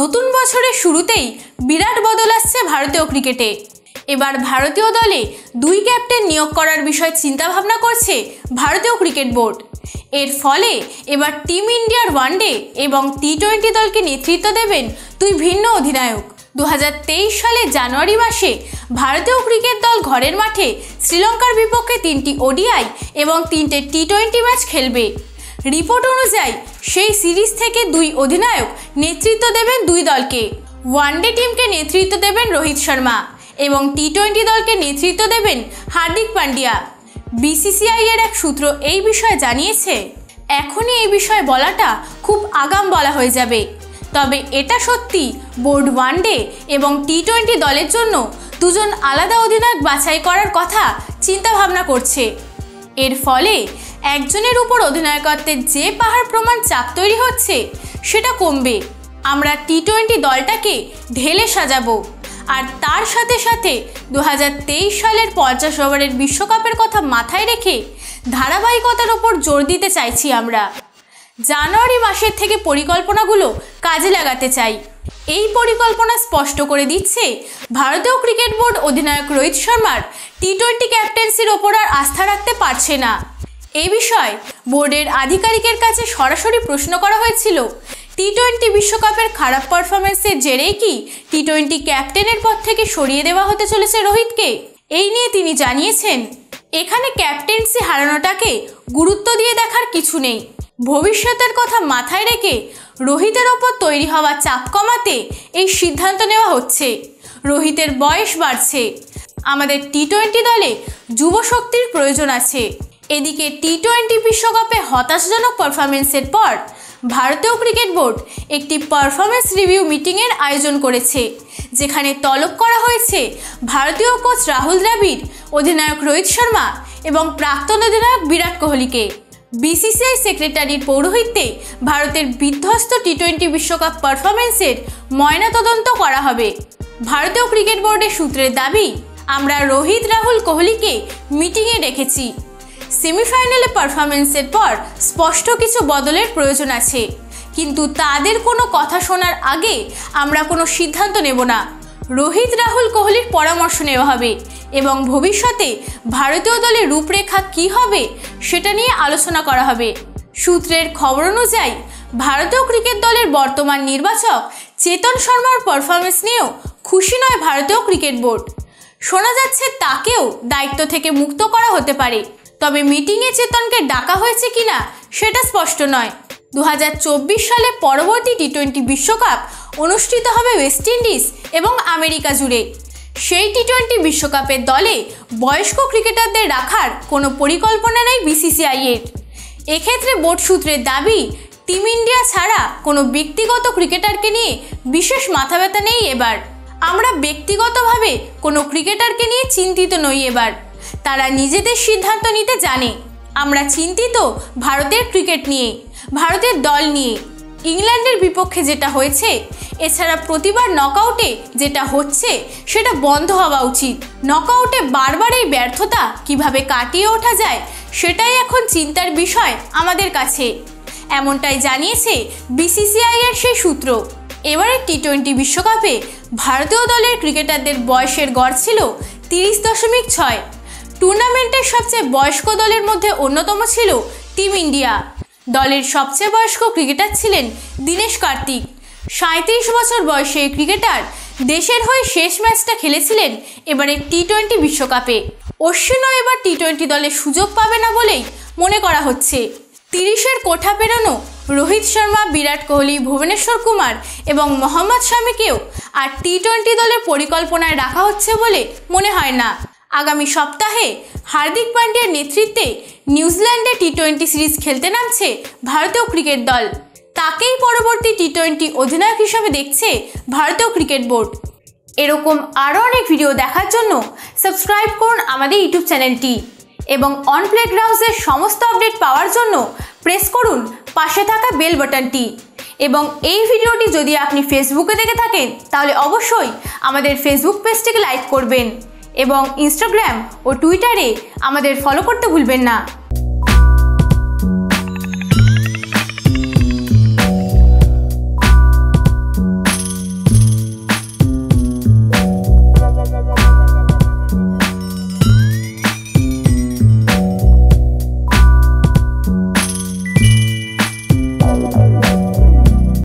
নতুন বছরের শুরুতেই বিরাট বদল আসছে ভারতীয় ক্রিকেটে। এবার ভারতীয় দলে দুই ক্যাপ্টেন নিয়োগ করার বিষয়ে চিন্তাভাবনা করছে ভারতীয় ক্রিকেট বোর্ড। এর ফলে এবার টিম ইন্ডিয়ার ওয়ানডে এবং টি টোয়েন্টি দলকে নেতৃত্ব দেবেন দুই ভিন্ন অধিনায়ক। দু সালের জানুয়ারি মাসে ভারতীয় ক্রিকেট দল ঘরের মাঠে শ্রীলঙ্কার বিপক্ষে তিনটি ওডিআই এবং তিনটে টি টোয়েন্টি ম্যাচ খেলবে। রিপোর্ট অনুযায়ী, সেই সিরিজ থেকে দুই অধিনায়ক নেতৃত্ব দেবেন দুই দলকে। ওয়ানডে টিমকে নেতৃত্ব দেবেন রোহিত শর্মা এবং টি টোয়েন্টি দলকে নেতৃত্ব দেবেন হার্দিক পান্ডিয়া। বিসিসিআই এর এক সূত্র এই বিষয়ে জানিয়েছে, এখনই এই বিষয়ে বলাটা খুব আগাম বলা হয়ে যাবে। তবে এটা সত্যি, বোর্ড ওয়ানডে এবং টি টোয়েন্টি দলের জন্য দুজন আলাদা অধিনায়ক বাছাই করার কথা চিন্তাভাবনা করছে। এর ফলে একজনের উপর অধিনায়কত্বের যে পাহাড় প্রমাণ চাপ তৈরি হচ্ছে, সেটা কমবে। আমরা টি টোয়েন্টি দলটাকে ঢেলে সাজাবো। আর তার সাথে সাথে দু হাজার তেইশ সালের পঞ্চাশ ওভারের বিশ্বকাপের কথা মাথায় রেখে ধারাবাহিকতার ওপর জোর দিতে চাইছি আমরা। জানুয়ারি মাসের থেকে পরিকল্পনাগুলো কাজে লাগাতে চাই। এই পরিকল্পনা স্পষ্ট করে দিচ্ছে ভারতীয় ক্রিকেট বোর্ড অধিনায়ক রোহিত শর্মার টি টোয়েন্টি ক্যাপ্টেন্সির ওপর আর আস্থা রাখতে পারছে না। এ বিষয়ে বোর্ডের আধিকারিকের কাছে সরাসরি প্রশ্ন করা হয়েছিল টি টোয়েন্টি বিশ্বকাপের খারাপ পারফরমেন্সের জেরেই কি টি টোয়েন্টি ক্যাপ্টেনের পদ থেকে সরিয়ে দেওয়া হতে চলেছে রোহিতকে? এই নিয়ে তিনি জানিয়েছেন, এখানে ক্যাপ্টেন্সি হারানোটাকে গুরুত্ব দিয়ে দেখার কিছু নেই। ভবিষ্যতের কথা মাথায় রেখে রোহিতের ওপর তৈরি হওয়া চাপ কমাতে এই সিদ্ধান্ত নেওয়া হচ্ছে। রোহিতের বয়স বাড়ছে। আমাদের টি টোয়েন্টি দলে যুব শক্তির প্রয়োজন আছে। এদিকে টি টোয়েন্টি বিশ্বকাপে হতাশাজনক পারফরমেন্সের পর ভারতীয় ক্রিকেট বোর্ড একটি পারফরমেন্স রিভিউ মিটিংয়ের আয়োজন করেছে, যেখানে তলব করা হয়েছে ভারতীয় কোচ রাহুল দ্রাবিড়, অধিনায়ক রোহিত শর্মা এবং প্রাক্তন অধিনায়ক বিরাট কোহলিকে। বিসিসিআই সেক্রেটারির পৌরোহিত্যে ভারতের বিধ্বস্ত টি টোয়েন্টি বিশ্বকাপ পারফরমেন্সের ময়নাতদন্ত করা হবে। ভারতীয় ক্রিকেট বোর্ডের সূত্রের দাবি, আমরা রোহিত, রাহুল, কোহলিকে মিটিংয়ে রেখেছি সেমিফাইনালে পারফরমেন্সের পর স্পষ্ট কিছু বদলের প্রয়োজন আছে। কিন্তু তাদের কোনো কথা শোনার আগে আমরা কোনো সিদ্ধান্ত নেব না। রোহিত রাহুল কোহলির পরামর্শ নেওয়া হবে এবং ভবিষ্যতে ভারতীয় দলের রূপরেখা কি হবে সেটা নিয়ে আলোচনা করা হবে। সূত্রের খবর অনুযায়ী, ভারতীয় ক্রিকেট দলের বর্তমান নির্বাচক চেতন শর্মার পারফরমেন্স নিয়েও খুশি নয় ভারতীয় ক্রিকেট বোর্ড। শোনা যাচ্ছে তাকেও দায়িত্ব থেকে মুক্ত করা হতে পারে। তবে মিটিংয়ে চেতনকে ডাকা হয়েছে কিনা সেটা স্পষ্ট নয়। দু সালে পরবর্তী টি টোয়েন্টি বিশ্বকাপ অনুষ্ঠিত হবে ওয়েস্ট ইন্ডিজ এবং আমেরিকা জুড়ে। সেই টি টোয়েন্টি বিশ্বকাপের দলে বয়স্ক ক্রিকেটারদের রাখার কোনো পরিকল্পনা নেই বিসিসিআইয়ের। এক্ষেত্রে বোর্ড সূত্রের দাবি, টিম ইন্ডিয়া ছাড়া কোনো ব্যক্তিগত ক্রিকেটারকে নিয়ে বিশেষ মাথা ব্যথা নেই এবার। আমরা ব্যক্তিগতভাবে কোনো ক্রিকেটারকে নিয়ে চিন্তিত নই এবার। তারা নিজেদের সিদ্ধান্ত নিতে জানে। আমরা চিন্তিত ভারতের ক্রিকেট নিয়ে, ভারতের দল নিয়ে। ইংল্যান্ডের বিপক্ষে যেটা হয়েছে, এছাড়া প্রতিবার নকআউটে যেটা হচ্ছে, সেটা বন্ধ হওয়া উচিত। নকআউটে বারবার এই ব্যর্থতা কীভাবে কাটিয়ে ওঠা যায়, সেটাই এখন চিন্তার বিষয় আমাদের কাছে। এমনটাই জানিয়েছে বিসিসিআই এর সেই সূত্র। এবারের টি টোয়েন্টি বিশ্বকাপে ভারতীয় দলের ক্রিকেটারদের বয়সের গড় ছিল তিরিশ দশমিক ছয়। টুর্নামেন্টের সবচেয়ে বয়স্ক দলের মধ্যে অন্যতম ছিল টিম ইন্ডিয়া। দলের সবচেয়ে বয়স্ক ক্রিকেটার ছিলেন দীনেশ কার্তিক। সাঁত্রিশ বছর বয়সে ক্রিকেটার দেশের হয়ে শেষ ম্যাচটা খেলেছিলেন এবারে টি টোয়েন্টি বিশ্বকাপে অশ্বিনও এবার টি টোয়েন্টি দলে সুযোগ পাবে না বলেই মনে করা হচ্ছে। তিরিশের কোঠা পেরোনো রোহিত শর্মা, বিরাট কোহলি, ভুবনেশ্বর কুমার এবং মোহাম্মদ শামিকেও আর টি টোয়েন্টি দলের পরিকল্পনায় রাখা হচ্ছে বলে মনে হয় না। আগামী সপ্তাহে হার্দিক পান্ডিয়ার নেতৃত্বে নিউজিল্যান্ডে টি টোয়েন্টি সিরিজ খেলতে নামছে ভারতীয় ক্রিকেট দল। তাকেই পরবর্তী টি টোয়েন্টি অধিনায়ক হিসেবে দেখছে ভারতীয় ক্রিকেট বোর্ড। এরকম আরও অনেক ভিডিও দেখার জন্য সাবস্ক্রাইব করুন আমাদের ইউটিউব চ্যানেলটি এবং অন প্লেগ্রাউন্ডসের সমস্ত আপডেট পাওয়ার জন্য প্রেস করুন পাশে থাকা বেল বাটনটি। এবং এই ভিডিওটি যদি আপনি ফেসবুকে দেখে থাকেন, তাহলে অবশ্যই আমাদের ফেসবুক পেজটিকে লাইক করবেন। এবং ইনস্টাগ্রাম ও টুইটারে আমাদের ফলো করতে ভুলবেন না।